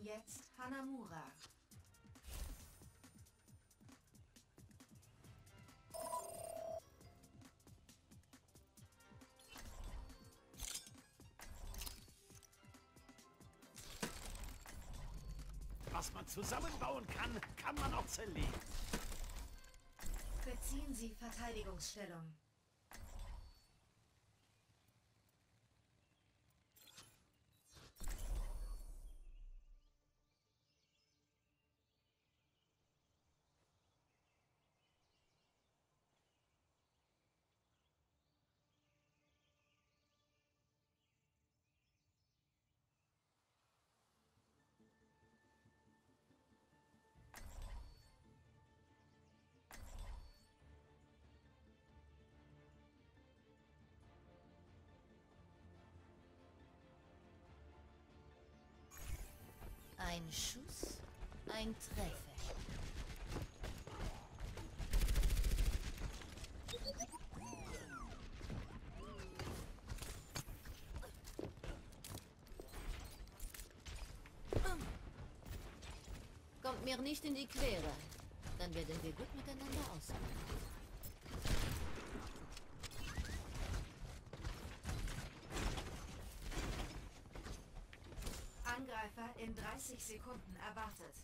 jetzt Hanamura. Was man zusammenbauen kann, kann man auch zerlegen. Beziehen Sie Verteidigungsstellung. Ein Schuss, ein Treffer. Kommt mir nicht in die Quere. Dann werden wir gut miteinander auskommen. In 30 Sekunden erwartet.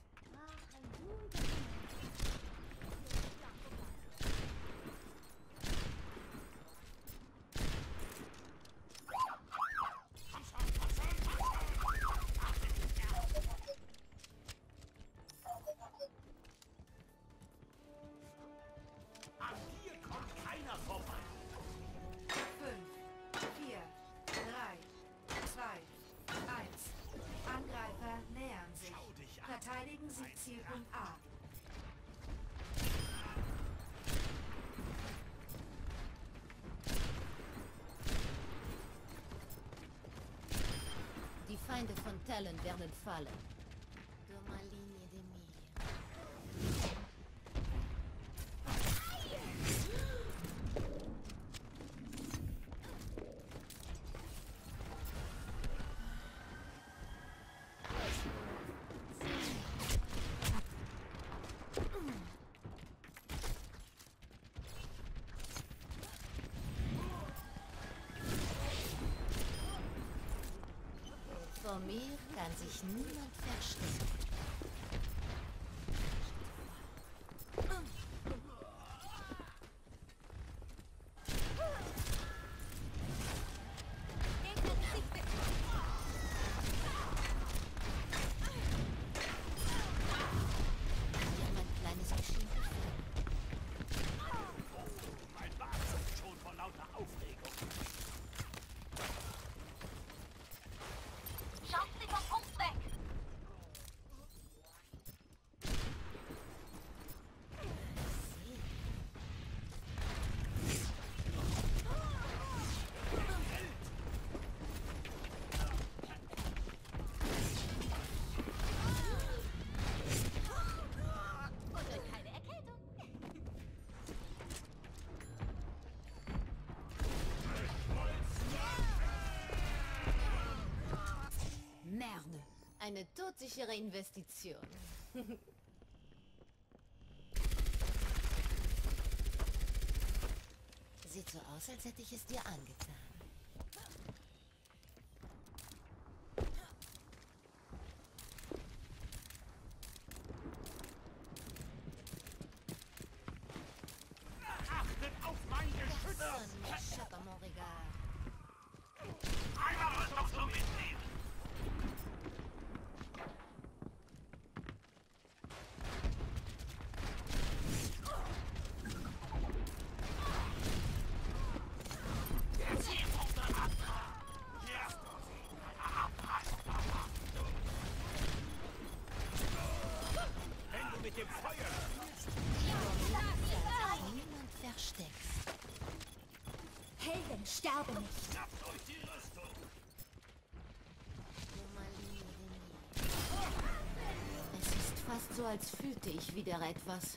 Feinde von Talon werden fallen. Mir kann sich niemand verstecken. Eine todsichere Investition. Sieht so aus, als hätte ich es dir angetan. Mit dem Feuer Niemand versteckt. Helden sterben nicht. schnappt euch die Rüstung! Es ist fast so, als fühlte ich wieder etwas.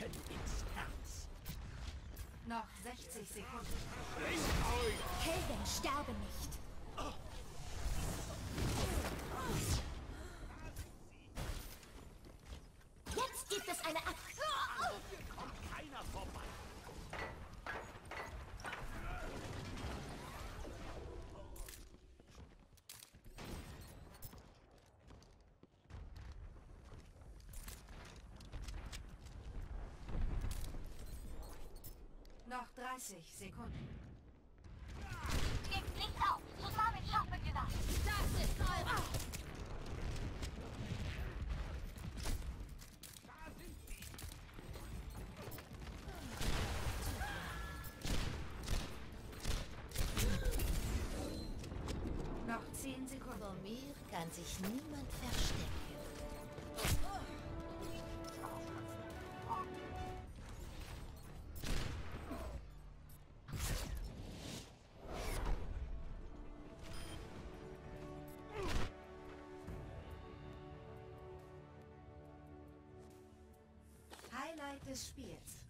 Mitten ins Herz. Noch 60 Sekunden. Helden, sterbe nicht. Noch 30 Sekunden. Gebt nicht auf. Zusammen schaffen wir das. Das ist eure... Noch 10 Sekunden. Vor mir kann sich niemand des Spiels.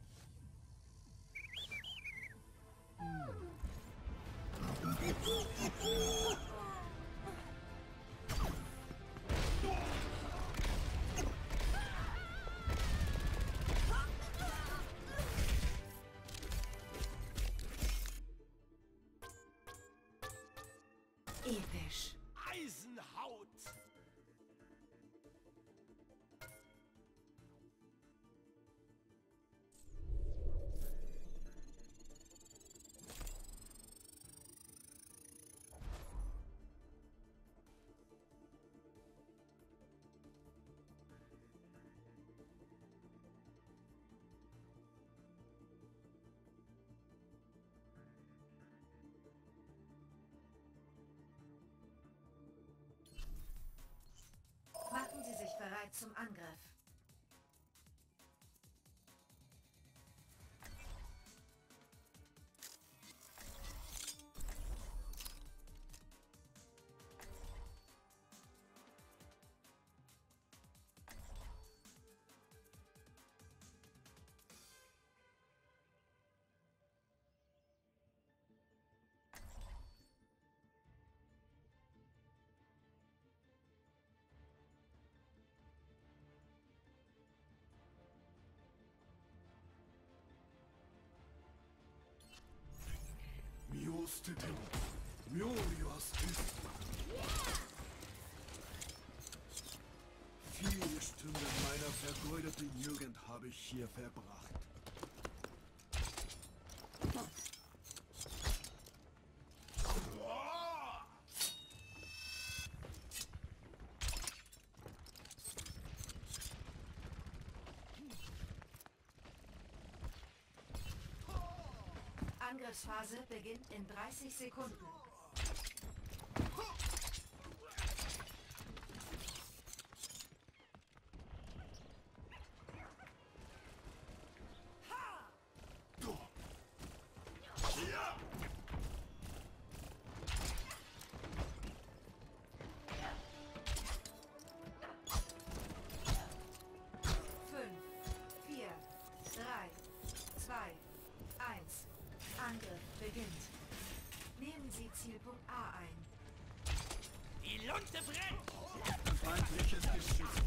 zum Angriff. Sie sich bereit zum Angriff. Miosteten. Miorios ist. Viele Stunden meiner vergeudeten Jugend habe ich hier verbracht. Angriffsphase beginnt in 30 Sekunden. Feindliches Geschütz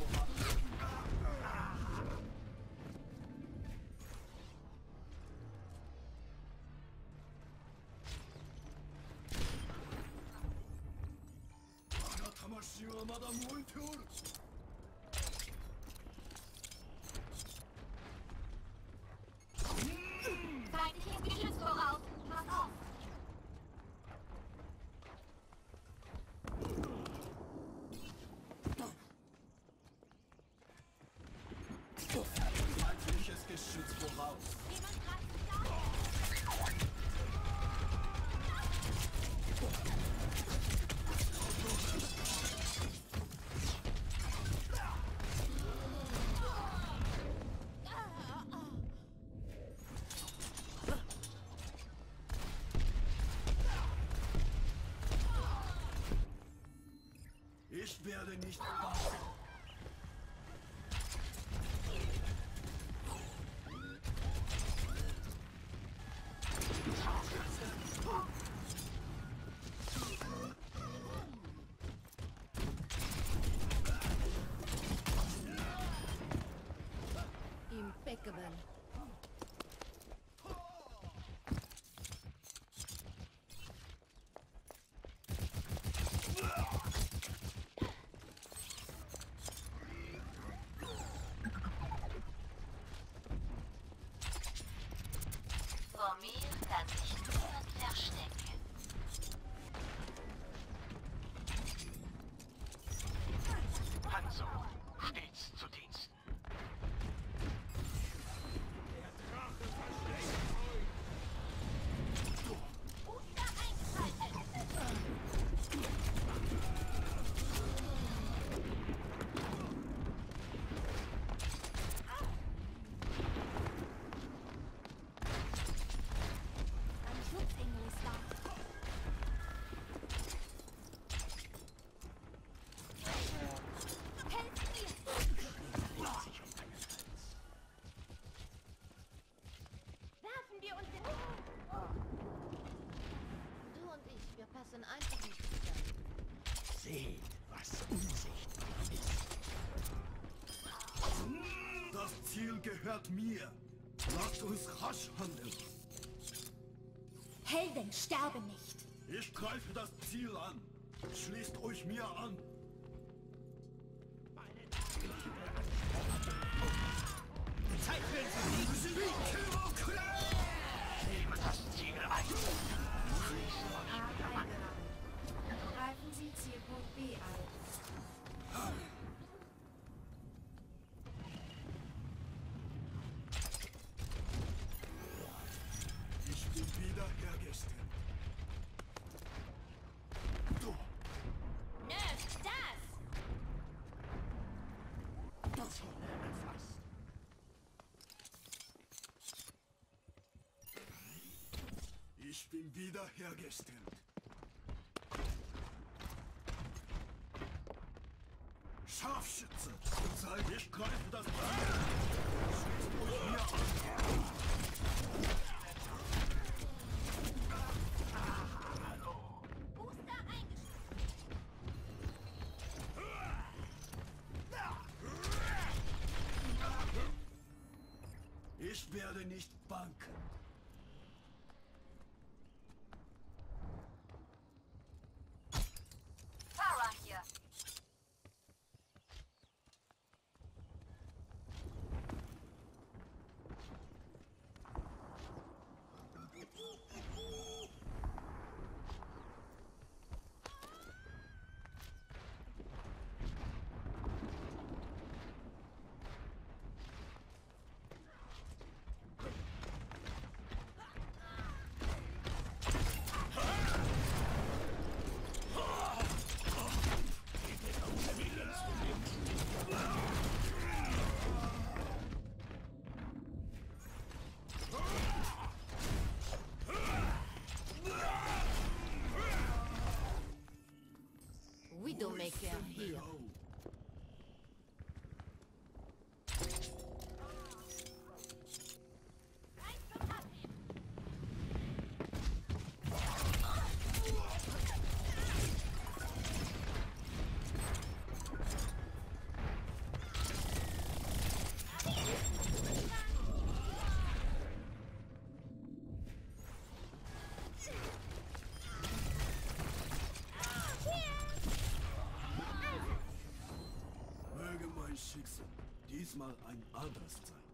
Feindliches Geschütz voraus. Ich werde nicht erwarten. gehört mir. Lasst uns rasch handeln. Helden sterbe nicht. Ich greife das Ziel an. Schließt euch mir an. Ich bin wiederhergestellt. Scharfschütze! Zeit! Wir streifen das Bein! Schließt euch hier an! Schicksal. Diesmal ein anderes Zeichen.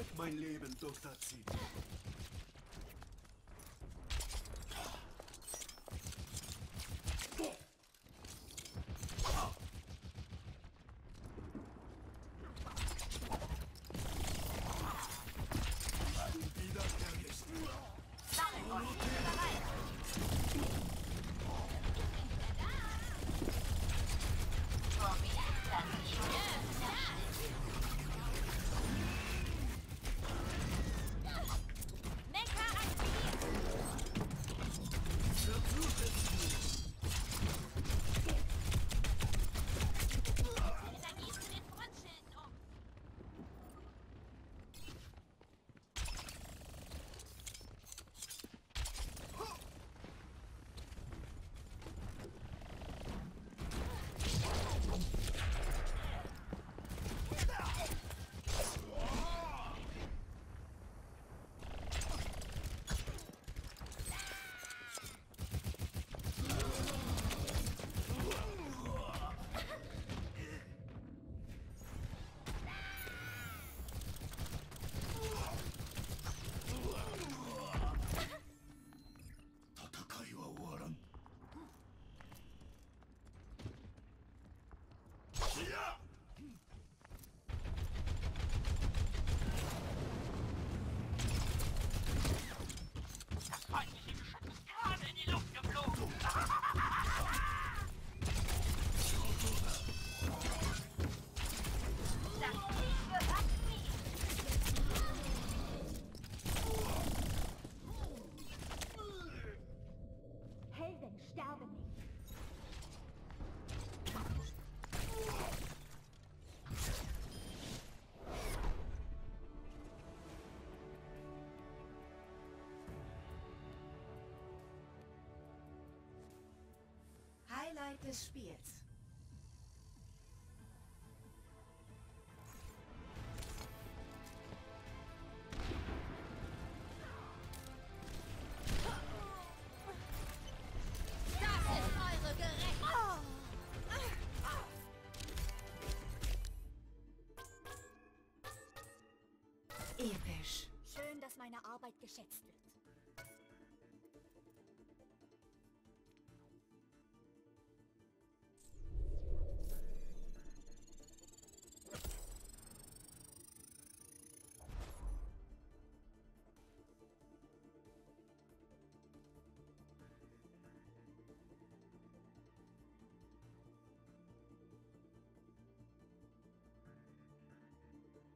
Erneut mein Leben durchziehen. Sterben nicht. Highlight des Spiels. Episch. Schön, dass meine Arbeit geschätzt wird.